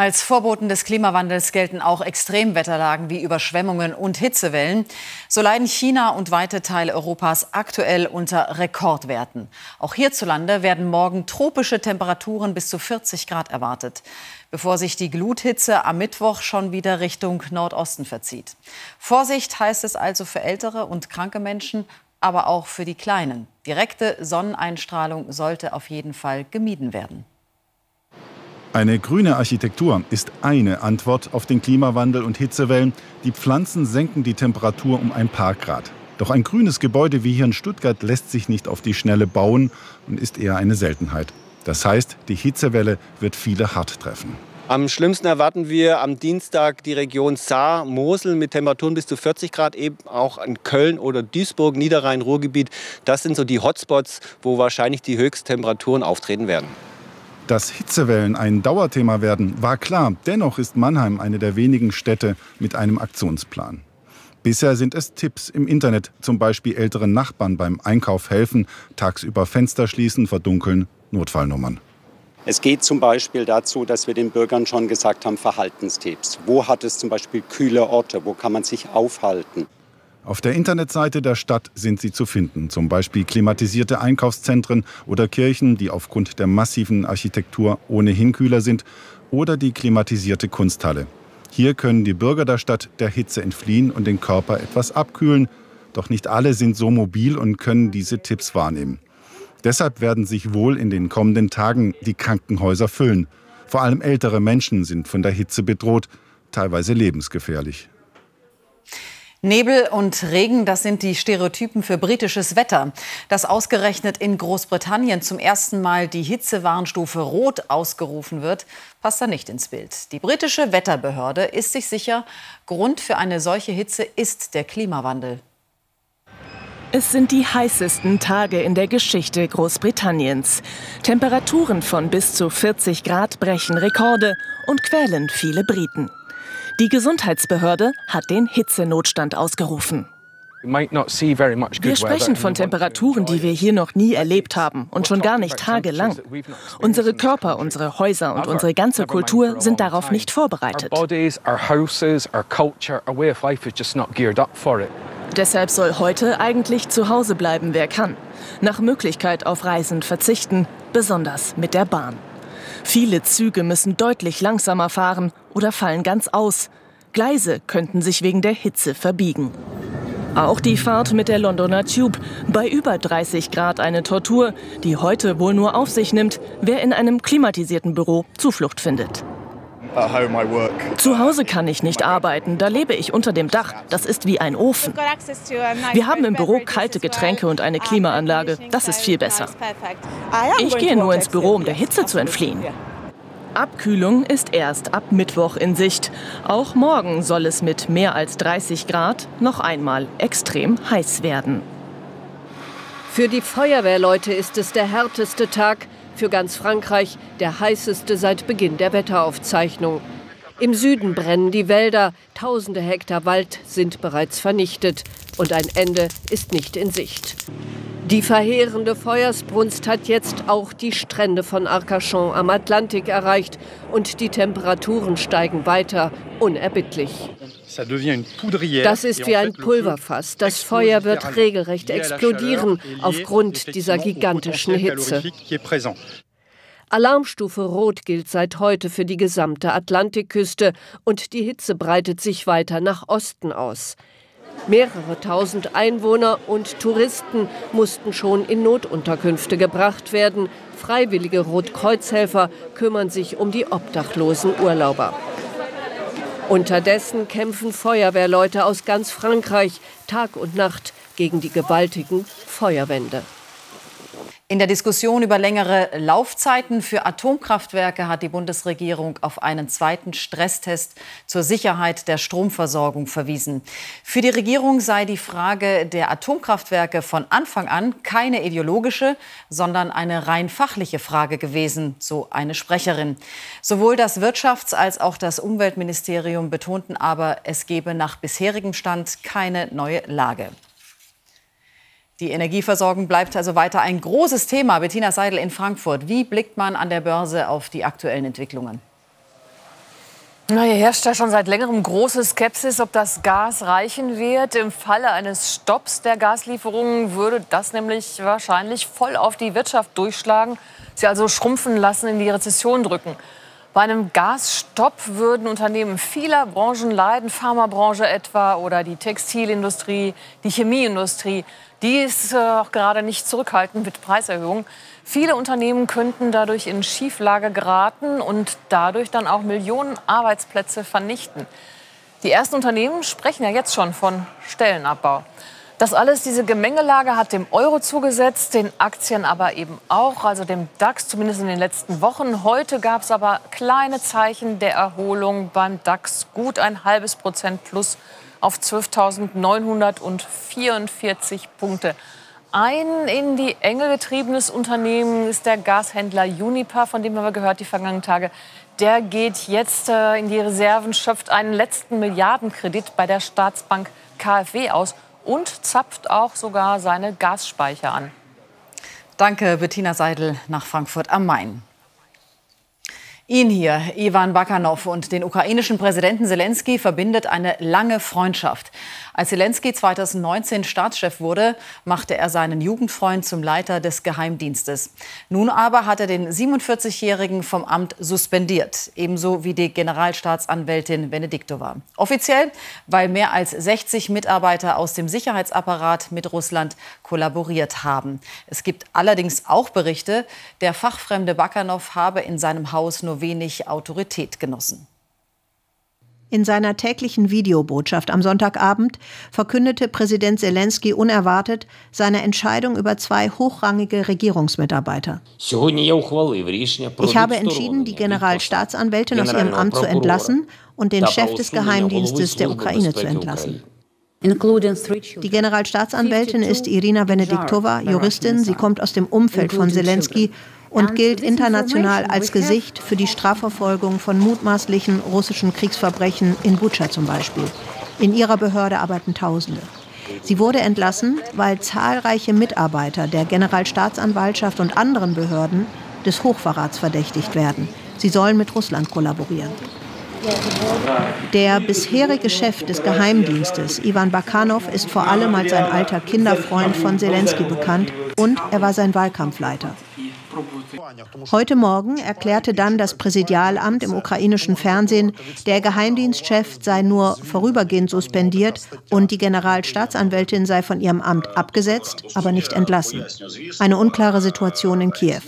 Als Vorboten des Klimawandels gelten auch Extremwetterlagen wie Überschwemmungen und Hitzewellen. So leiden China und weite Teile Europas aktuell unter Rekordwerten. Auch hierzulande werden morgen tropische Temperaturen bis zu 40 Grad erwartet, bevor sich die Gluthitze am Mittwoch schon wieder Richtung Nordosten verzieht. Vorsicht heißt es also für ältere und kranke Menschen, aber auch für die Kleinen. Direkte Sonneneinstrahlung sollte auf jeden Fall gemieden werden. Eine grüne Architektur ist eine Antwort auf den Klimawandel und Hitzewellen. Die Pflanzen senken die Temperatur um ein paar Grad. Doch ein grünes Gebäude wie hier in Stuttgart lässt sich nicht auf die Schnelle bauen und ist eher eine Seltenheit. Das heißt, die Hitzewelle wird viele hart treffen. Am schlimmsten erwarten wir am Dienstag die Region Saar, Mosel mit Temperaturen bis zu 40 Grad, eben auch in Köln oder Duisburg, Niederrhein, Ruhrgebiet. Das sind so die Hotspots, wo wahrscheinlich die Höchsttemperaturen auftreten werden. Dass Hitzewellen ein Dauerthema werden, war klar. Dennoch ist Mannheim eine der wenigen Städte mit einem Aktionsplan. Bisher sind es Tipps im Internet, zum Beispiel älteren Nachbarn beim Einkauf helfen, tagsüber Fenster schließen, verdunkeln, Notfallnummern. Es geht zum Beispiel dazu, dass wir den Bürgern schon gesagt haben, Verhaltenstipps. Wo hat es zum Beispiel kühle Orte? Wo kann man sich aufhalten? Auf der Internetseite der Stadt sind sie zu finden, zum Beispiel klimatisierte Einkaufszentren oder Kirchen, die aufgrund der massiven Architektur ohnehin kühler sind, oder die klimatisierte Kunsthalle. Hier können die Bürger der Stadt der Hitze entfliehen und den Körper etwas abkühlen, doch nicht alle sind so mobil und können diese Tipps wahrnehmen. Deshalb werden sich wohl in den kommenden Tagen die Krankenhäuser füllen. Vor allem ältere Menschen sind von der Hitze bedroht, teilweise lebensgefährlich. Nebel und Regen, das sind die Stereotypen für britisches Wetter. Dass ausgerechnet in Großbritannien zum ersten Mal die Hitzewarnstufe Rot ausgerufen wird, passt da nicht ins Bild. Die britische Wetterbehörde ist sich sicher, Grund für eine solche Hitze ist der Klimawandel. Es sind die heißesten Tage in der Geschichte Großbritanniens. Temperaturen von bis zu 40 Grad brechen Rekorde und quälen viele Briten. Die Gesundheitsbehörde hat den Hitzenotstand ausgerufen. Wir sprechen von Temperaturen, die wir hier noch nie erlebt haben und schon gar nicht tagelang. Unsere Körper, unsere Häuser und unsere ganze Kultur sind darauf nicht vorbereitet. Deshalb soll heute eigentlich zu Hause bleiben, wer kann. Nach Möglichkeit auf Reisen verzichten, besonders mit der Bahn. Viele Züge müssen deutlich langsamer fahren oder fallen ganz aus. Gleise könnten sich wegen der Hitze verbiegen. Auch die Fahrt mit der Londoner Tube. Bei über 30 Grad eine Tortur, die heute wohl nur auf sich nimmt, wer in einem klimatisierten Büro Zuflucht findet. Zu Hause kann ich nicht arbeiten, da lebe ich unter dem Dach. Das ist wie ein Ofen. Wir haben im Büro kalte Getränke und eine Klimaanlage. Das ist viel besser. Ich gehe nur ins Büro, um der Hitze zu entfliehen. Abkühlung ist erst ab Mittwoch in Sicht. Auch morgen soll es mit mehr als 30 Grad noch einmal extrem heiß werden. Für die Feuerwehrleute ist es der härteste Tag, für ganz Frankreich der heißeste seit Beginn der Wetteraufzeichnung. Im Süden brennen die Wälder, tausende Hektar Wald sind bereits vernichtet und ein Ende ist nicht in Sicht. Die verheerende Feuersbrunst hat jetzt auch die Strände von Arcachon am Atlantik erreicht und die Temperaturen steigen weiter unerbittlich. Das ist wie ein Pulverfass. Das Feuer wird regelrecht explodieren aufgrund dieser gigantischen Hitze. Alarmstufe Rot gilt seit heute für die gesamte Atlantikküste und die Hitze breitet sich weiter nach Osten aus. Mehrere tausend Einwohner und Touristen mussten schon in Notunterkünfte gebracht werden. Freiwillige Rotkreuzhelfer kümmern sich um die obdachlosen Urlauber. Unterdessen kämpfen Feuerwehrleute aus ganz Frankreich Tag und Nacht gegen die gewaltigen Feuerwände. In der Diskussion über längere Laufzeiten für Atomkraftwerke hat die Bundesregierung auf einen zweiten Stresstest zur Sicherheit der Stromversorgung verwiesen. Für die Regierung sei die Frage der Atomkraftwerke von Anfang an keine ideologische, sondern eine rein fachliche Frage gewesen, so eine Sprecherin. Sowohl das Wirtschafts- als auch das Umweltministerium betonten aber, es gebe nach bisherigem Stand keine neue Lage. Die Energieversorgung bleibt also weiter ein großes Thema. Bettina Seidel in Frankfurt. Wie blickt man an der Börse auf die aktuellen Entwicklungen? Na, hier herrscht ja schon seit längerem große Skepsis, ob das Gas reichen wird. Im Falle eines Stopps der Gaslieferungen würde das nämlich wahrscheinlich voll auf die Wirtschaft durchschlagen, sie also schrumpfen lassen, in die Rezession drücken. Bei einem Gasstopp würden Unternehmen vieler Branchen leiden, Pharmabranche etwa oder die Textilindustrie, die Chemieindustrie. Die ist äh, auch gerade nicht zurückhaltend mit Preiserhöhungen. Viele Unternehmen könnten dadurch in Schieflage geraten und dadurch dann auch Millionen Arbeitsplätze vernichten. Die ersten Unternehmen sprechen ja jetzt schon von Stellenabbau. Das alles, diese Gemengelage hat dem Euro zugesetzt, den Aktien aber eben auch, also dem DAX zumindest in den letzten Wochen. Heute gab es aber kleine Zeichen der Erholung beim DAX, gut ein halbes Prozent plus auf 12.944 Punkte. Ein in die Enge getriebenes Unternehmen ist der Gashändler Uniper, von dem haben wir gehört die vergangenen Tage. Der geht jetzt äh, in die Reserven, schöpft einen letzten Milliardenkredit bei der Staatsbank KfW aus und zapft auch sogar seine Gasspeicher an. Danke, Bettina Seidel nach Frankfurt am Main. Ihn hier, Ivan Bakanov und den ukrainischen Präsidenten Zelensky verbindet eine lange Freundschaft. Als Zelensky 2019 Staatschef wurde, machte er seinen Jugendfreund zum Leiter des Geheimdienstes. Nun aber hat er den 47-Jährigen vom Amt suspendiert, ebenso wie die Generalstaatsanwältin Benediktova. Offiziell, weil mehr als 60 Mitarbeiter aus dem Sicherheitsapparat mit Russland kollaboriert haben. Es gibt allerdings auch Berichte, der fachfremde Bakanov habe in seinem Haus nur wenig Autorität genossen. In seiner täglichen Videobotschaft am Sonntagabend verkündete Präsident Zelensky unerwartet seine Entscheidung über zwei hochrangige Regierungsmitarbeiter. Ich habe entschieden, die Generalstaatsanwältin aus ihrem Amt zu entlassen und den Chef des Geheimdienstes der Ukraine zu entlassen. Die Generalstaatsanwältin ist Irina Benediktova, Juristin. Sie kommt aus dem Umfeld von Zelensky und gilt international als Gesicht für die Strafverfolgung von mutmaßlichen russischen Kriegsverbrechen in Butscha zum Beispiel. In ihrer Behörde arbeiten Tausende. Sie wurde entlassen, weil zahlreiche Mitarbeiter der Generalstaatsanwaltschaft und anderen Behörden des Hochverrats verdächtigt werden. Sie sollen mit Russland kollaborieren. Der bisherige Chef des Geheimdienstes, Ivan Bakanov, ist vor allem als ein alter Kinderfreund von Zelensky bekannt und er war sein Wahlkampfleiter. Heute Morgen erklärte dann das Präsidialamt im ukrainischen Fernsehen, der Geheimdienstchef sei nur vorübergehend suspendiert und die Generalstaatsanwältin sei von ihrem Amt abgesetzt, aber nicht entlassen. Eine unklare Situation in Kiew.